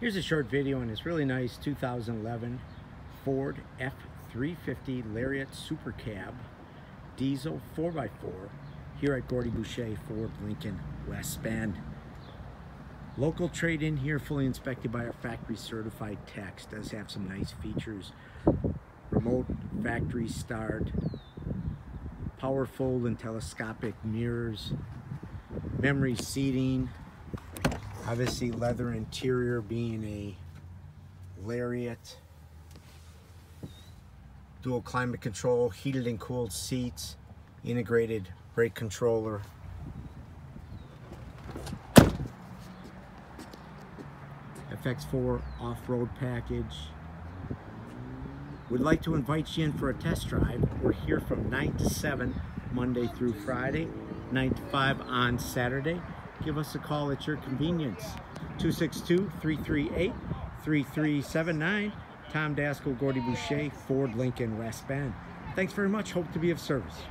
Here's a short video on this really nice 2011 Ford F350 Lariat Super Cab diesel 4x4 here at Gordy Boucher Ford Lincoln West Bend. Local trade-in here, fully inspected by our factory certified techs. Does have some nice features. Remote factory start, power fold and telescopic mirrors, memory seating, obviously leather interior being a Lariat, dual climate control, heated and cooled seats, integrated brake controller, FX4 off-road package. We'd like to invite you in for a test drive. We're here from 9 to 7, Monday through Friday, 9 to 5 on Saturday. Give us a call at your convenience. 262-338-3379. Tom Daskell, Gordy Boucher, Ford Lincoln West Bend. Thanks very much. Hope to be of service.